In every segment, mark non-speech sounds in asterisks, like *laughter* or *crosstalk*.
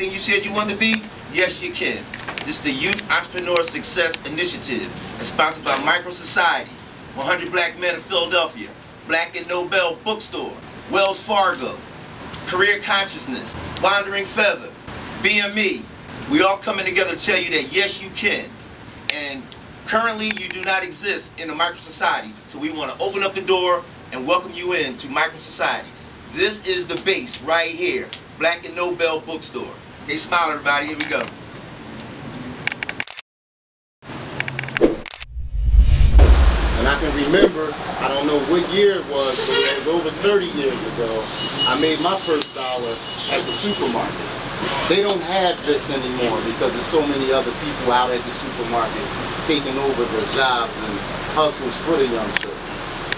everything you said you wanted to be? Yes, you can. This is the Youth Entrepreneur Success Initiative, sponsored by Micro Society, 100 Black Men of Philadelphia, Black and Nobel Bookstore, Wells Fargo, Career Consciousness, Wandering Feather, BME. We all coming together to tell you that yes, you can. And currently, you do not exist in a micro society. So we want to open up the door and welcome you in to micro society. This is the base right here, Black and Nobel Bookstore. Okay, smile everybody, here we go. And I can remember, I don't know what year it was, but it was over 30 years ago, I made my first dollar at the supermarket. They don't have this anymore because there's so many other people out at the supermarket taking over the jobs and hustles for the young children.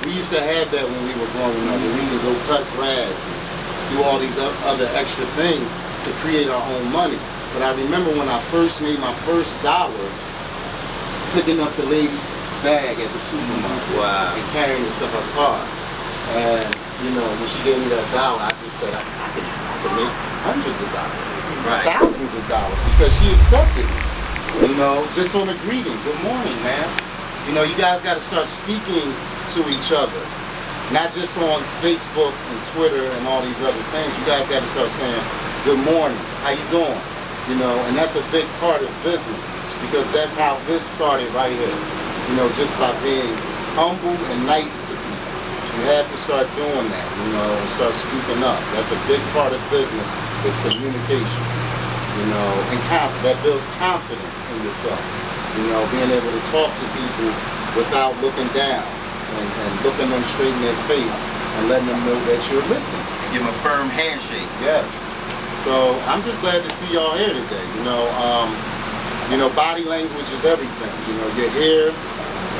We used to have that when we were growing up, where we could go cut grass and do all these other extra things to create our own money. But I remember when I first made my first dollar, picking up the lady's bag at the supermarket Wow. and carrying it to her car. And, you know, when she gave me that dollar, I just said, I, I, could, I could make hundreds of dollars, Right. thousands of dollars, because she accepted it. You know, just on a greeting, good morning, man. You know, you guys got to start speaking to each other. Not just on Facebook and Twitter and all these other things. You guys got to start saying, good morning, how you doing? You know, and that's a big part of business because that's how this started right here. You know, just by being humble and nice to people. You have to start doing that, you know, and start speaking up. That's a big part of business is communication. You know, and conf- that builds confidence in yourself. You know, being able to talk to people without looking down and, and looking them straight in their face and letting them know that you're listening. Give them a firm handshake. Yes. So I'm just glad to see y'all here today. You know, um, you know, body language is everything. You know, you're here.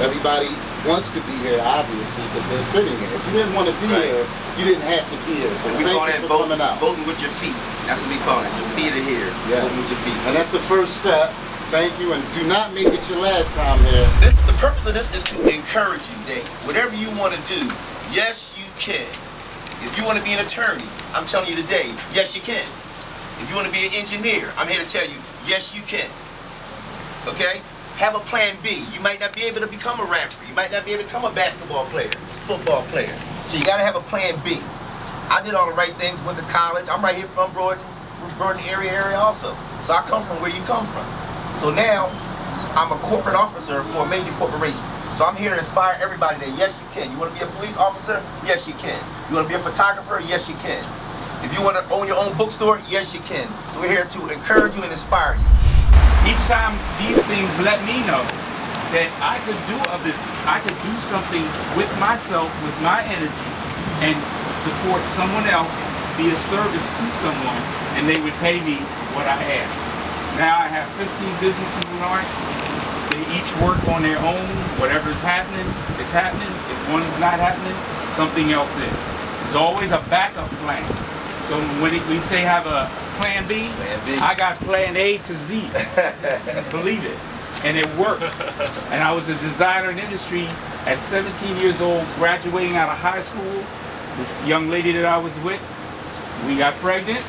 Everybody wants to be here, obviously, because they're sitting here. If you didn't want to be Right. here, you didn't have to be here. So we thank call you that for voting, coming out. voting with your feet. That's what we call it. Your feet are here. Yes. Voting with your feet. And that's the first step. Thank you, and do not make it your last time here. This the purpose of this is to encourage you that whatever you want to do, yes you can. If you want to be an attorney, I'm telling you today, yes you can. If you want to be an engineer, I'm here to tell you, yes you can. Okay? Have a plan B. You might not be able to become a rapper. You might not be able to become a basketball player, football player. So you got to have a plan B. I did all the right things, went to college. I'm right here from Broden, Broden area area also. So I come from where you come from. So now I'm a corporate officer for a major corporation. So I'm here to inspire everybody that yes you can. You want to be a police officer? Yes you can. You want to be a photographer? Yes you can. If you want to own your own bookstore? Yes you can. So we're here to encourage you and inspire you. each time these things let me know that I could do a business. I could do something with myself, with my energy, and support someone else, be a service to someone, and they would pay me what I asked. Now I have 15 businesses in art. They each work on their own. Whatever's happening is happening. If one's not happening, something else is. There's always a backup plan. So when we say have a plan B, Plan B. I got plan A to Z. *laughs* Believe it. And it works. and I was a designer in industry at 17 years old, graduating out of high school. This young lady that I was with, we got pregnant.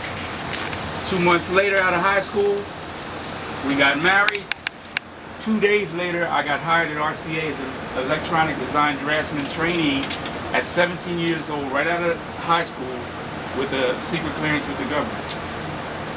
Two months later, out of high school, we got married. Two days later, I got hired at RCA as an electronic design draftsman trainee at 17 years old, right out of high school, with a secret clearance with the government.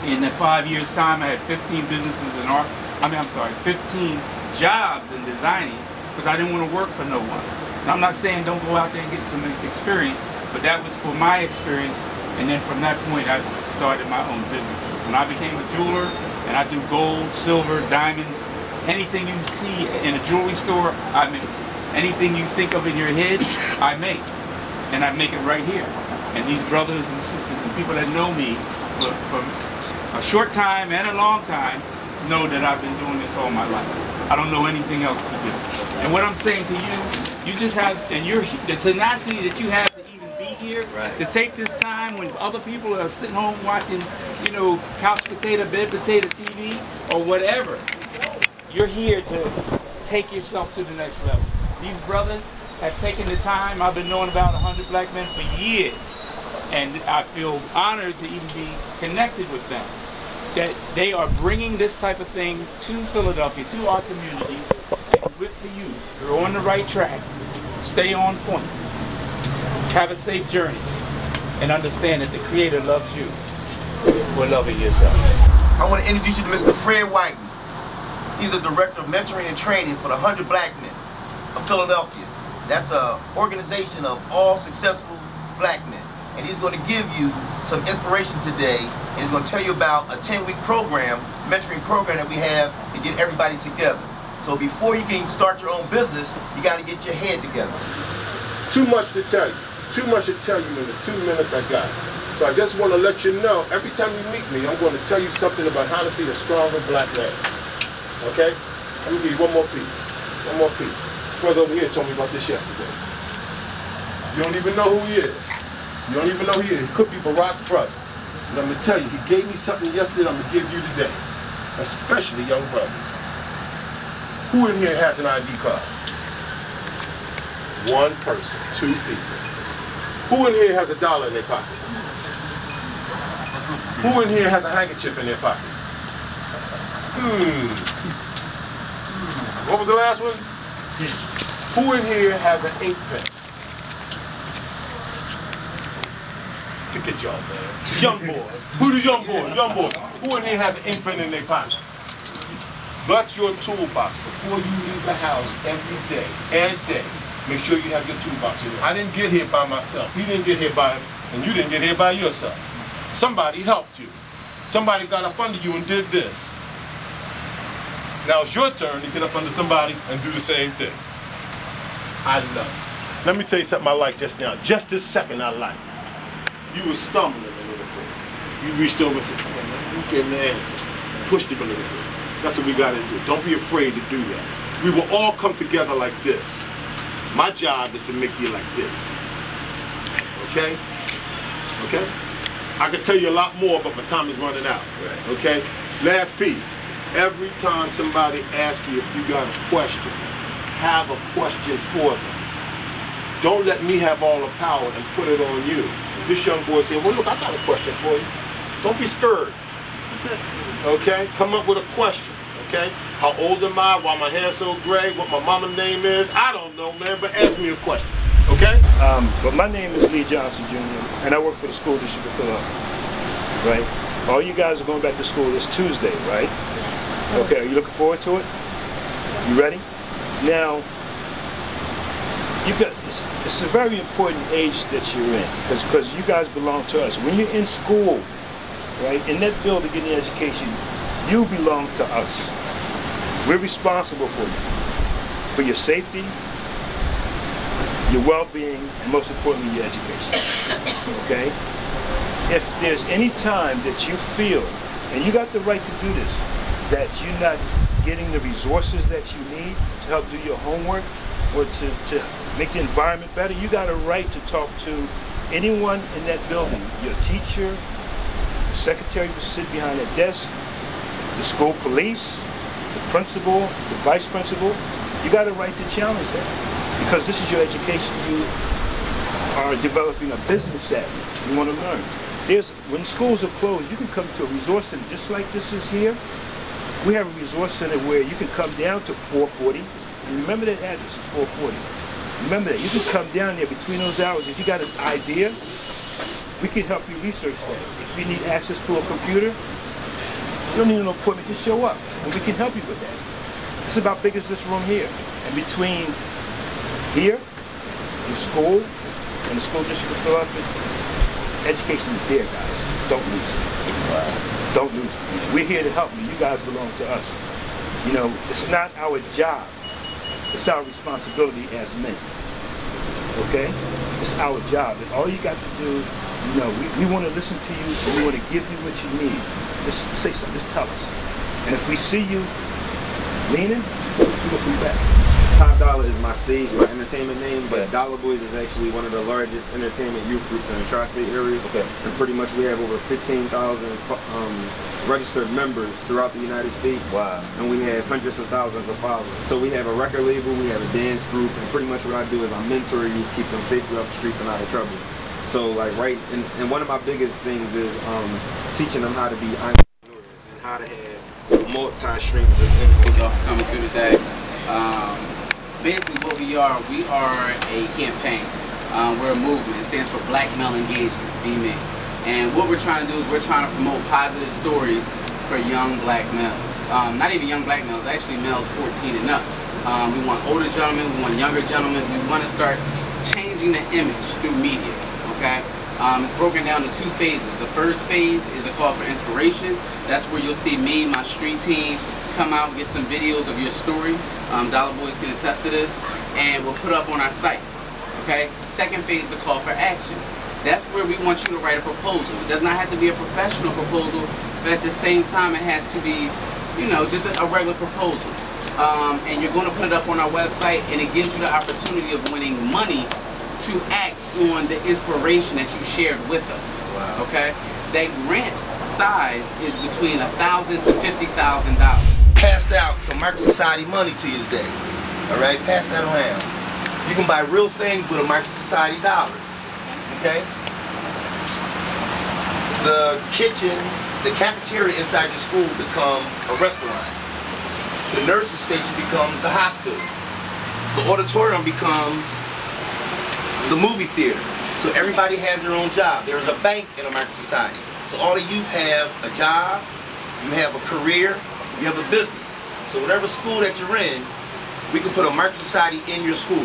In the five years' time, I had 15 businesses in art. I mean, I'm sorry, 15 jobs in designing because I didn't want to work for no one. I'm not saying don't go out there and get some experience, but that was for my experience. And then from that point, I started my own businesses. When I became a jeweler, and I do gold, silver, diamonds, anything you see in a jewelry store, I make. Anything you think of in your head, I make. And I make it right here. And these brothers and sisters and people that know me for, for a short time and a long time know that I've been doing this all my life. I don't know anything else to do. And what I'm saying to you, you just have, and you're the tenacity that you have here, Right. to take this time when other people are sitting home watching, you know, couch potato, bed potato TV, or whatever. You're here to take yourself to the next level. These brothers have taken the time. I've been knowing about 100 black men for years. And I feel honored to even be connected with them. that they are bringing this type of thing to Philadelphia, to our communities, and with the youth. You're on the right track. Stay on point. Have a safe journey. And understand that the Creator loves you for loving yourself. I want to introduce you to Mr. Fred Whiten. He's the director of mentoring and training for the 100 Black Men of Philadelphia. That's an organization of all successful black men. And he's going to give you some inspiration today. And he's going to tell you about a 10-week program, mentoring program that we have to get everybody together. So before you can start your own business, you got to get your head together. Too much to tell you. Too much to tell you in the two minutes I got. So I just want to let you know, every time you meet me, I'm going to tell you something about how to be a stronger black man. Okay? Let me give you one more piece. One more piece. This brother over here told me about this yesterday. You don't even know who he is. You don't even know who he is. He could be Barack's brother. But I'm going to tell you, he gave me something yesterday I'm going to give you today. Especially young brothers. Who in here has an ID card? One person, two people. Who in here has a dollar in their pocket? Who in here has a handkerchief in their pocket? Hmm. What was the last one? Who in here has an ink pen? Forget y'all, man. Young boys. Who the young boys? Young boys. Who in here has an ink pen in their pocket? That's your toolbox before you leave the house every day and day. Make sure you have your toolbox in there. I didn't get here by myself. You didn't get here by, and you didn't get here by yourself. Somebody helped you. Somebody got up under you and did this. Now it's your turn to get up under somebody and do the same thing. I love it. Let me tell you something I like just now. Just this second I like. You were stumbling a little bit. You reached over and said, you get the answer. Pushed him a little bit. That's what we got to do. Don't be afraid to do that. We will all come together like this. My job is to make you like this. Okay? Okay? I could tell you a lot more, but my time is running out. Okay? Last piece. Every time somebody asks you if you got a question, have a question for them. Don't let me have all the power and put it on you. This young boy said, well, look, I got a question for you. Don't be scared. *laughs* Okay? Come up with a question. Okay? How old am I? Why my hair so gray? What my mama name is? I don't know, man, but ask me a question. Okay? Um, but my name is Lee Johnson Jr. and I work for the school district of Philadelphia. Right? All you guys are going back to school this Tuesday, right? Okay, are you looking forward to it? You ready? Now, you got it's, it's a very important age that you're in because you guys belong to us. When you're in school, right, in that building getting education, you belong to us. We're responsible for you, for your safety, your well-being, and most importantly, your education. *coughs* Okay? If there's any time that you feel, and you got the right to do this, that you're not getting the resources that you need to help do your homework or to, to make the environment better, you got a right to talk to anyone in that building, your teacher, the secretary who sit behind that desk, the school police, the principal, the vice principal. You got a right to challenge that because this is your education. You are developing a business savvy. You want to learn. There's when schools are closed, you can come to a resource center just like this is here. We have a resource center where you can come down to 440. And remember that address is 440. Remember that. You can come down there between those hours. If you got an idea, we can help you research that. If you need access to a computer, you don't need an equipment, Just show up, and we can help you with that. It's about big as this room here. And between here, the school, and the school district of Philadelphia, education is there, guys. Don't lose it. Don't lose it. We're here to help you. You guys belong to us. You know, it's not our job. It's our responsibility as men. Okay? It's our job. And all you got to do, you know, we, we want to listen to you we want to give you what you need. Just say something. Just tell us. And if we see you leaning, we're going to pull you back. Top Dollar is my stage, my entertainment name, but Dollar Boys is actually one of the largest entertainment youth groups in the tri-state area. Okay. And pretty much we have over 15,000 um, registered members throughout the United States. Wow. And we have hundreds of thousands of followers. So we have a record label, we have a dance group, and pretty much what I do is I mentor youth, keep them safely off the streets and out of trouble. So like right, and, and one of my biggest things is um, teaching them how to be entrepreneurs. and how to have multi streams of income. Thank y'all for coming through today. Um, basically, what we are, we are a campaign. Um, we're a movement. It stands for Black Male Engagement, BME. And what we're trying to do is we're trying to promote positive stories for young black males. Um, not even young black males, actually males 14 and up. Um, we want older gentlemen, we want younger gentlemen. We want to start changing the image through media, okay? Um, it's broken down to two phases. The first phase is a call for inspiration. That's where you'll see me, my street team, come out, get some videos of your story. Um, Dollar Boys can attest to this. And we'll put up on our site. Okay? Second phase, the call for action. That's where we want you to write a proposal. It does not have to be a professional proposal, but at the same time, it has to be, you know, just a, regular proposal. Um, and you're going to put it up on our website, and it gives you the opportunity of winning money to act on the inspiration that you shared with us. Wow. Okay? That grant size is between a thousand to fifty thousand dollars. Pass out some Micro Society money to you today. All right, pass that around. You can buy real things with a Micro Society dollars. Okay. The kitchen, the cafeteria inside your school becomes a restaurant. The nursing station becomes the hospital. The auditorium becomes the movie theater. So everybody has their own job. There's a bank in American society. So all the youth have a job, you have a career, you have a business. So whatever school that you're in, we can put a American society in your school.